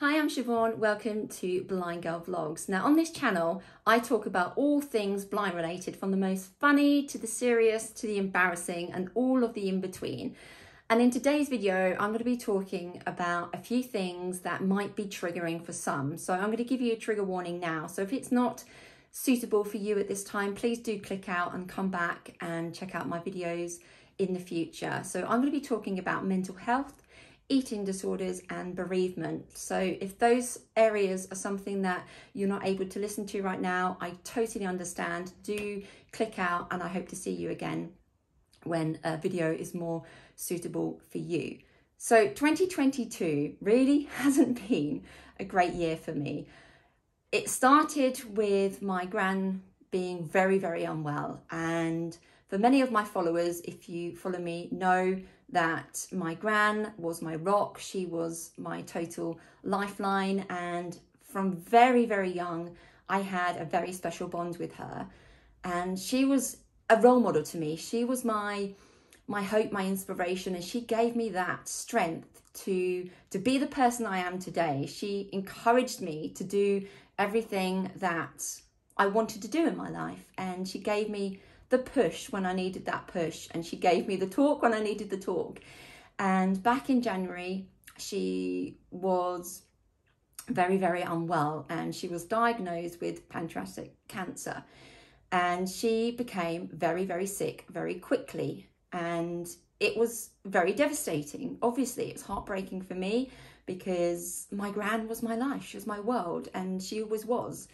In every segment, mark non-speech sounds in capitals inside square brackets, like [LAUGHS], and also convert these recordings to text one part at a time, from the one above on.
Hi, I'm Siobhan. Welcome to Blind Girl Vlogs. Now, on this channel, I talk about all things blind related, from the most funny to the serious to the embarrassing and all of the in between. And in today's video, I'm going to be talking about a few things that might be triggering for some. So, I'm going to give you a trigger warning now. So, if it's not suitable for you at this time, please do click out and come back and check out my videos in the future. So, I'm going to be talking about mental health eating disorders and bereavement. So if those areas are something that you're not able to listen to right now, I totally understand. Do click out and I hope to see you again when a video is more suitable for you. So 2022 really [LAUGHS] hasn't been a great year for me. It started with my gran being very, very unwell. And for many of my followers, if you follow me, know that my gran was my rock. She was my total lifeline. And from very, very young, I had a very special bond with her. And she was a role model to me. She was my my hope, my inspiration, and she gave me that strength to to be the person I am today. She encouraged me to do everything that I wanted to do in my life, and she gave me the push when I needed that push, and she gave me the talk when I needed the talk. And back in January, she was very, very unwell, and she was diagnosed with pancreatic cancer. And she became very, very sick very quickly. And it was very devastating. Obviously, it's heartbreaking for me because my gran was my life, she was my world, and she always was.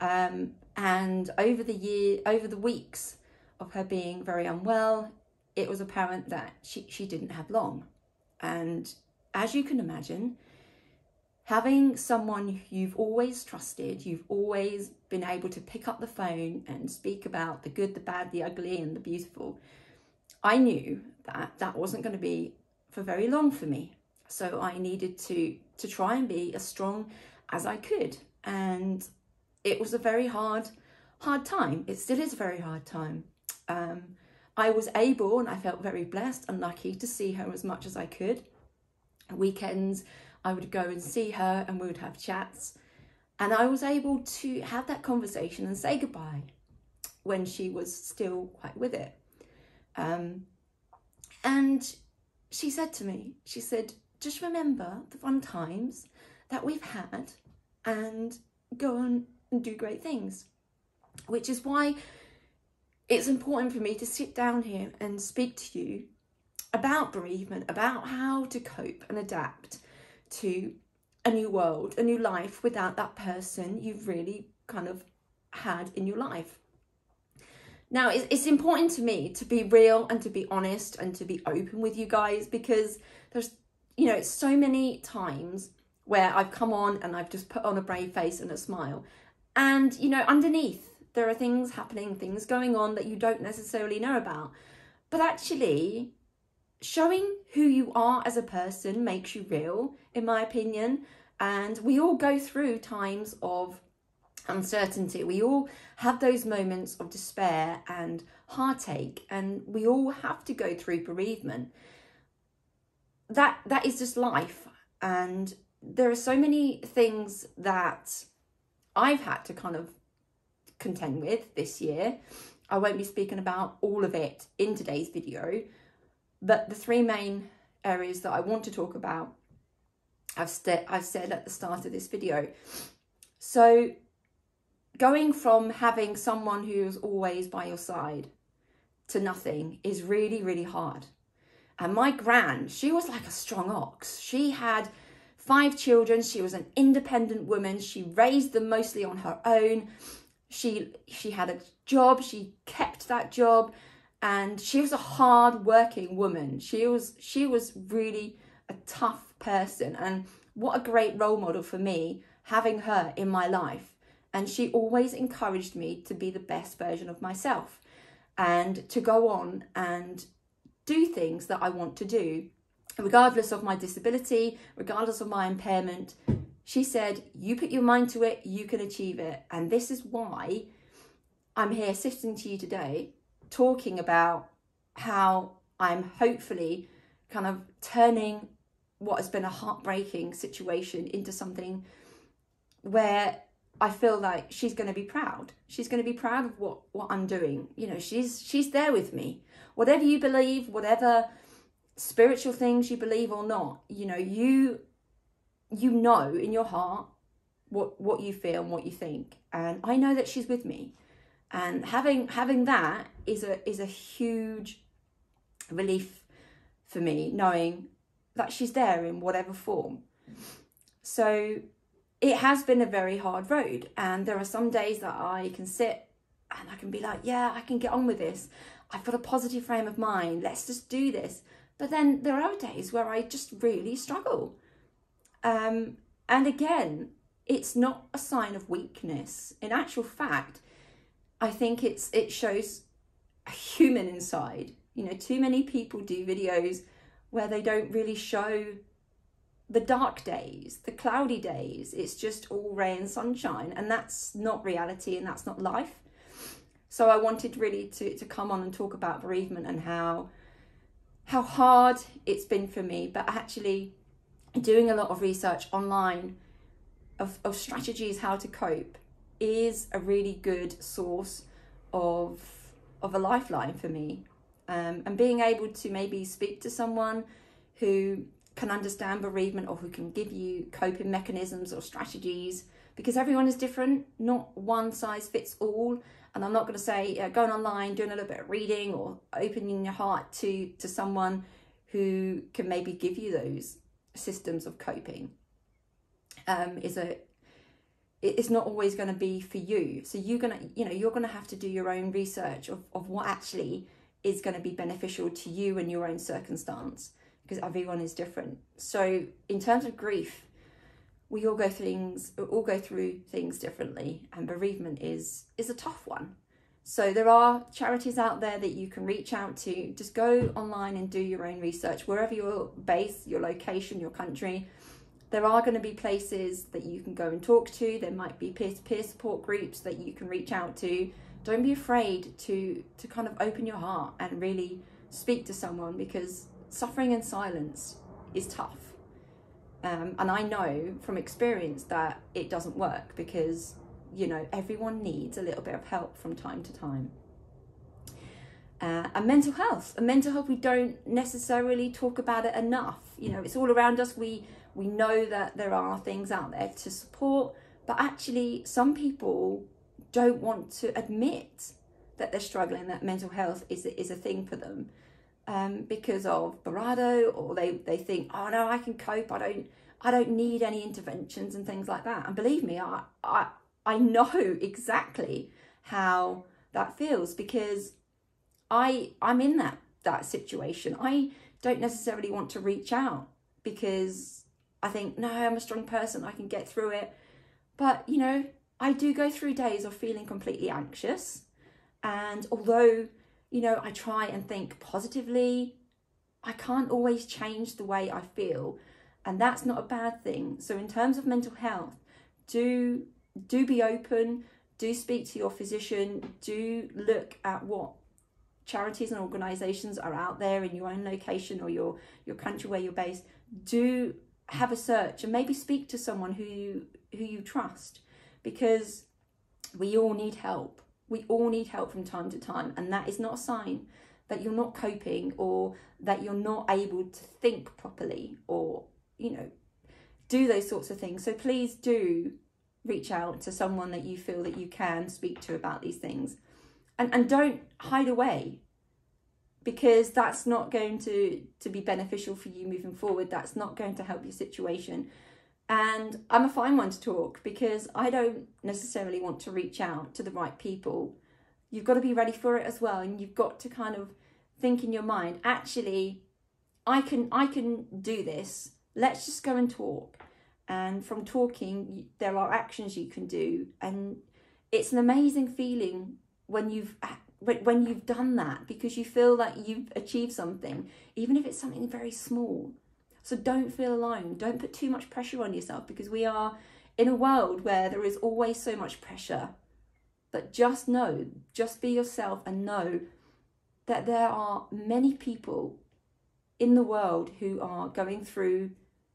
Um, and over the year, over the weeks of her being very unwell, it was apparent that she, she didn't have long. And as you can imagine, having someone you've always trusted, you've always been able to pick up the phone and speak about the good, the bad, the ugly, and the beautiful, I knew that that wasn't going to be for very long for me. So I needed to to try and be as strong as I could. And it was a very hard, hard time. It still is a very hard time. Um, I was able and I felt very blessed and lucky to see her as much as I could. Weekends, I would go and see her and we would have chats. And I was able to have that conversation and say goodbye when she was still quite with it. Um, and she said to me, she said, just remember the fun times that we've had and go on and do great things. Which is why it's important for me to sit down here and speak to you about bereavement, about how to cope and adapt to a new world, a new life without that person you've really kind of had in your life. Now, it's, important to me to be real and to be honest and to be open with you guys because there's, you know, so many times where I've come on and I've just put on a brave face and a smile. And, you know, underneath, there are things happening, things going on that you don't necessarily know about. But actually, showing who you are as a person makes you real, in my opinion. And we all go through times of uncertainty. We all have those moments of despair and heartache, and we all have to go through bereavement. That that is just life, and there are so many things that I've had to kind of contend with this year. I won't be speaking about all of it in today's video, but the three main areas that I want to talk about, I've, st- I've said at the start of this video. So, going from having someone who's always by your side to nothing is really, really hard. And my gran, she was like a strong ox. She had five children. She was an independent woman. She raised them mostly on her own. She she had a job. She kept that job. And she was a hard working woman. She was she was really a tough person. And what a great role model for me having her in my life. And she always encouraged me to be the best version of myself and to go on and do things that I want to do regardless of my disability regardless of my impairment she said, You put your mind to it, you can achieve it. And this is why I'm here sitting to you today talking about how I'm hopefully kind of turning what has been a heartbreaking situation into something where I feel like she's going to be proud. She's going to be proud of what what I'm doing. You know, she's she's there with me. Whatever you believe, whatever spiritual things you believe or not, you know, you you know in your heart what what you feel and what you think. And I know that she's with me. And having having that is a is a huge relief for me knowing that she's there in whatever form. So it has been a very hard road and there are some days that I can sit and I can be like, yeah, I can get on with this. I've got a positive frame of mind. Let's just do this. But then there are days where I just really struggle. Um, and again, it's not a sign of weakness. In actual fact, I think it's it shows a human inside. You know, too many people do videos where they don't really show the dark days, the cloudy days. It's just all rain and sunshine, and that's not reality and that's not life. So I wanted really to, to come on and talk about bereavement and how how hard it's been for me, but actually doing a lot of research online of, of strategies how to cope is a really good source of of a lifeline for me. Um, and being able to maybe speak to someone who can understand bereavement or who can give you coping mechanisms or strategies because everyone is different, not one size fits all. And I'm not going to say uh, going online, doing a little bit of reading or opening your heart to, to someone who can maybe give you those systems of coping um, is a it's not always going to be for you so you're going to you know you're going to have to do your own research of, of what actually is going to be beneficial to you and your own circumstance because everyone is different. So in terms of grief, we all go things all go through things differently and bereavement is is a tough one. So there are charities out there that you can reach out to. Just go online and do your own research wherever your base, your location, your country. There are going to be places that you can go and talk to. There might be peer-to-peer support groups that you can reach out to. Don't be afraid to to kind of open your heart and really speak to someone because suffering in silence is tough. Um, and I know from experience that it doesn't work because, you know, everyone needs a little bit of help from time to time. Uh, and mental health. And mental health, we don't necessarily talk about it enough. You know, it's all around us. We we know that there are things out there to support, but actually, some people don't want to admit that they're struggling. That mental health is is a thing for them um, because of bravado, or they, they think, oh no, I can cope. I don't I don't need any interventions and things like that. And believe me, I I I know [LAUGHS] exactly how that feels because I I'm in that that situation. I don't necessarily want to reach out because I think no, I'm a strong person. I can get through it. But you know, I do go through days of feeling completely anxious. And although you know, I try and think positively. I can't always change the way I feel, and that's not a bad thing. So in terms of mental health, do do be open, do speak to your physician, do look at what charities and organizations are out there in your own location or your your country where you're based. Do have a search and maybe speak to someone who you who you trust because we all need help we all need help from time to time, and that is not a sign that you're not coping or that you're not able to think properly or, you know, do those sorts of things. So please do reach out to someone that you feel that you can speak to about these things. And and don't hide away because that's not going to to be beneficial for you moving forward. That's not going to help your situation. And I'm a fine one to talk because I don't necessarily want to reach out to the right people. You've got to be ready for it as well, and you've got to kind of think in your mind, actually, I can I can do this. Let's just go and talk. And from talking, there are actions you can do, and it's an amazing feeling when you've ah, when you've done that because you feel like you've achieved something, even if it's something very small. So don't feel alone. Don't put too much pressure on yourself because we are in a world where there is always so much pressure. But just know, just be yourself and know that there are many people in the world who are going through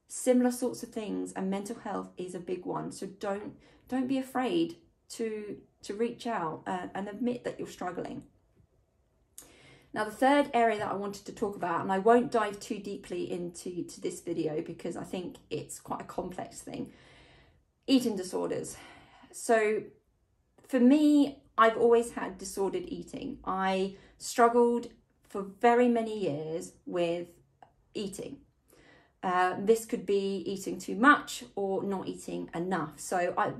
similar sorts of things and mental health is a big one so don't don't be afraid to to reach out uh, and admit that you're struggling now the third area that i wanted to talk about and i won't dive too deeply into to this video because i think it's quite a complex thing eating disorders so for me i've always had disordered eating i struggled for very many years with eating uh, this could be eating too much or not eating enough. So I,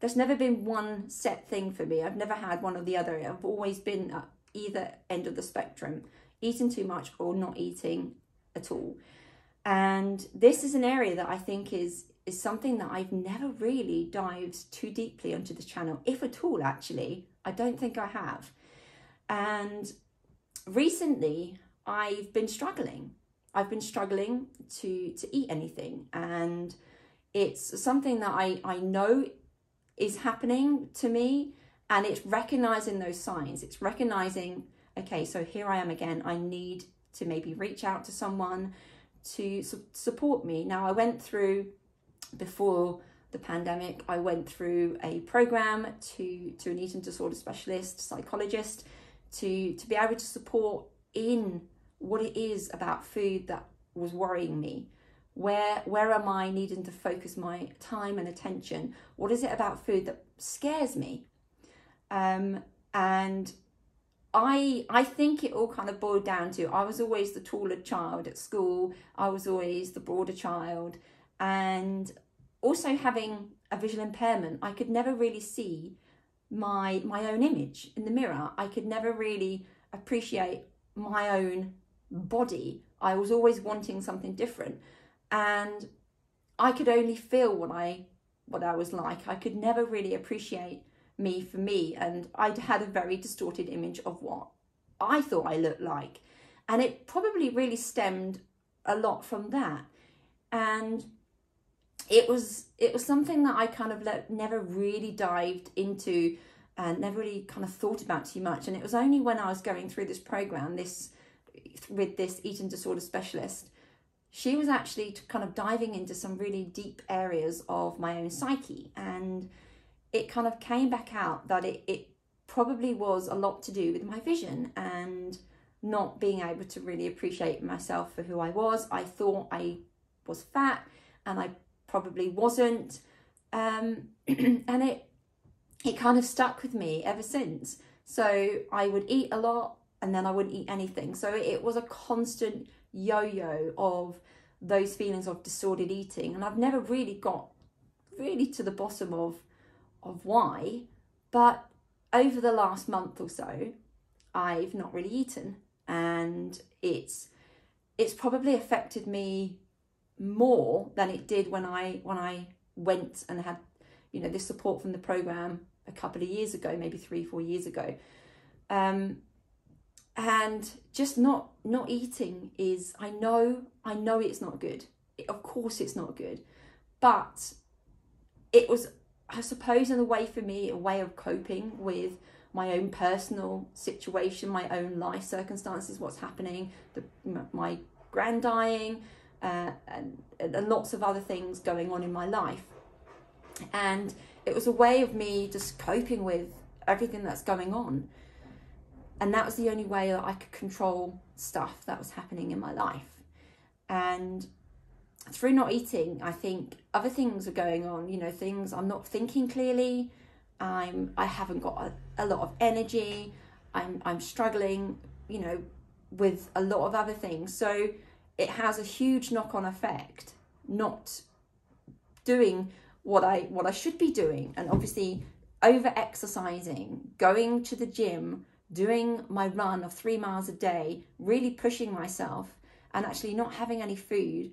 there's never been one set thing for me. I've never had one or the other. I've always been either end of the spectrum, eating too much or not eating at all. And this is an area that I think is is something that I've never really dived too deeply onto the channel, if at all, actually. I don't think I have. And recently, I've been struggling I've been struggling to to eat anything and it's something that I, I know is happening to me and it's recognizing those signs. It's recognizing, okay, so here I am again. I need to maybe reach out to someone to su- support me. Now, I went through before the pandemic, I went through a program to, to an eating disorder specialist, psychologist, to, to be able to support in what it is about food that was worrying me. Where where am I needing to focus my time and attention? What is it about food that scares me? Um, and I I think it all kind of boiled down to I was always the taller child at school. I was always the broader child, and also having a visual impairment, I could never really see my my own image in the mirror. I could never really appreciate my own body. I was always wanting something different. And I could only feel what I what I was like. I could never really appreciate me for me and I had a very distorted image of what I thought I looked like. And it probably really stemmed a lot from that. And it was it was something that I kind of let, never really dived into and never really kind of thought about too much. And it was only when I was going through this program, this with this eating disorder specialist, she was actually kind of diving into some really deep areas of my own psyche. And it kind of came back out that it, it probably was a lot to do with my vision and not being able to really appreciate myself for who I was. I thought I was fat and I probably wasn't. Um, [CLEARS THROAT] and it it kind of stuck with me ever since. So I would eat a lot, and then I wouldn't eat anything. So it was a constant yo yo of those feelings of disordered eating. And I've never really got really to the bottom of of why, but over the last month or so, I've not really eaten, and it's it's probably affected me more than it did when I when I went and had you know this support from the program a couple of years ago, maybe three four years ago. Um, and just not not eating is i know i know it's not good. Of course it's not good. But it was i suppose in a way for me a way of coping with my own personal situation my own life circumstances what's happening the, my grand dying uh, and, and lots of other things going on in my life and it was a way of me just coping with everything that's going on and that was the only way that I could control stuff that was happening in my life. And through not eating, I think other things are going on. You know, things I'm not thinking clearly. I'm I haven't got a, a lot of energy. I'm I'm struggling. You know, with a lot of other things. So it has a huge knock-on effect. Not doing what I what I should be doing, and obviously over exercising, going to the gym doing my run of three miles a day, really pushing myself, and actually not having any food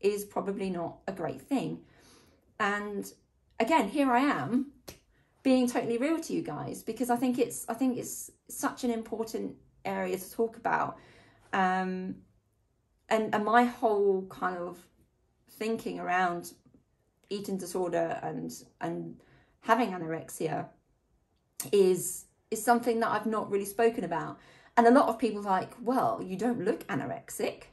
is probably not a great thing. And again, here I am being totally real to you guys because I think it's I think it's such an important area to talk about. Um, and and my whole kind of thinking around eating disorder and and having anorexia is is something that I've not really spoken about. And a lot of people like, well, you don't look anorexic.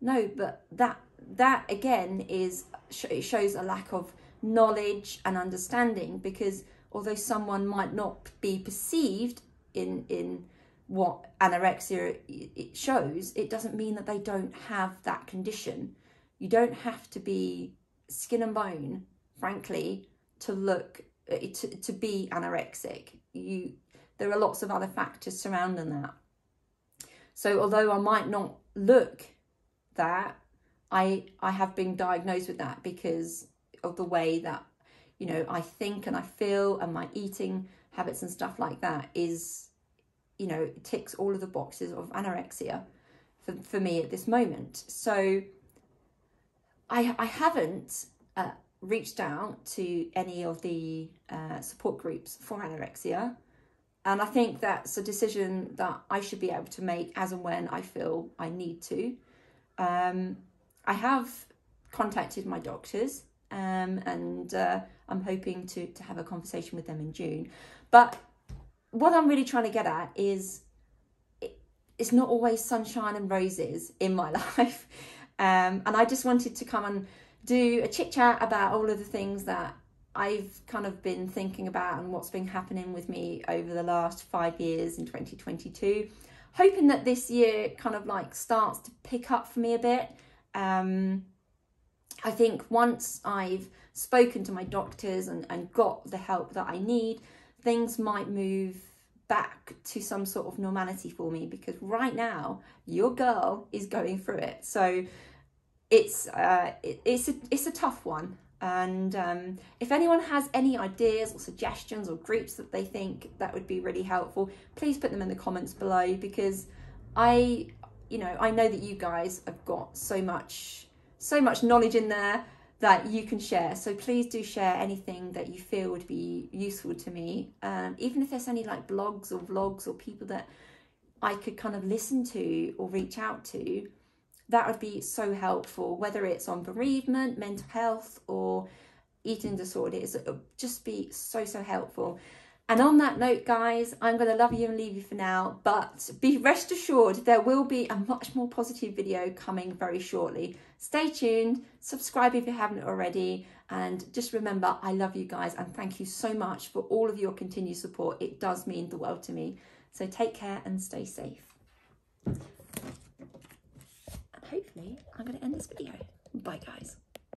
No, but that that again is it shows a lack of knowledge and understanding because although someone might not be perceived in in what anorexia it shows it doesn't mean that they don't have that condition. You don't have to be skin and bone frankly to look uh, to, to be anorexic. You there are lots of other factors surrounding that. So although i might not look that i i have been diagnosed with that because of the way that you know I think and I feel and my eating habits and stuff like that is you know ticks all of the boxes of anorexia for, for me at this moment. So I I haven't uh, reached out to any of the uh, support groups for anorexia. And I think that's a decision that I should be able to make as and when I feel I need to. Um, I have contacted my doctors um, and uh, I'm hoping to to have a conversation with them in June. But what I'm really trying to get at is it, it's not always sunshine and roses in my [LAUGHS] life, um, and I just wanted to come and do a chit chat about all of the things that I've kind of been thinking about and what's been happening with me over the last five years in 2022. Hoping that this year kind of like starts to pick up for me a bit. Um, I think once I've spoken to my doctors and, and got the help that I need, things might move back to some sort of normality for me because right now your girl is going through it. So it's uh, it, it's a it's a tough one. And um, if anyone has any ideas or suggestions or groups that they think that would be really helpful, please put them in the comments below because I, you know, I know that you guys have got so much so much knowledge in there that you can share. So please do share anything that you feel would be useful to me. Um, even if there's any like blogs or vlogs or people that I could kind of listen to or reach out to, that would be so helpful, whether it's on bereavement, mental health, or eating disorders. It would just be so, so helpful. And on that note, guys, I'm going to love you and leave you for now. But be rest assured, there will be a much more positive video coming very shortly. Stay tuned, subscribe if you haven't already. And just remember, I love you guys and thank you so much for all of your continued support. It does mean the world to me. So take care and stay safe. And hopefully, I'm going to end this video. Bye, guys.